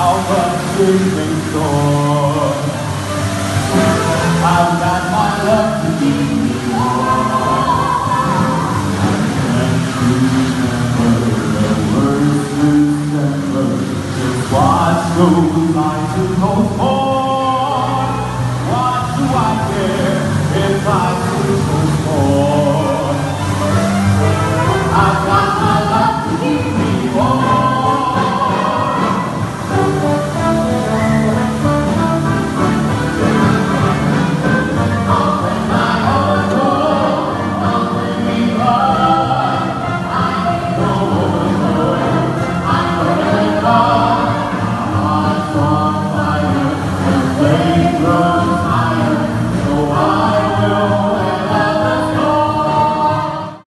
of a sleeping store. I've got my love to give me warm. And to remember the words remember just what goes I to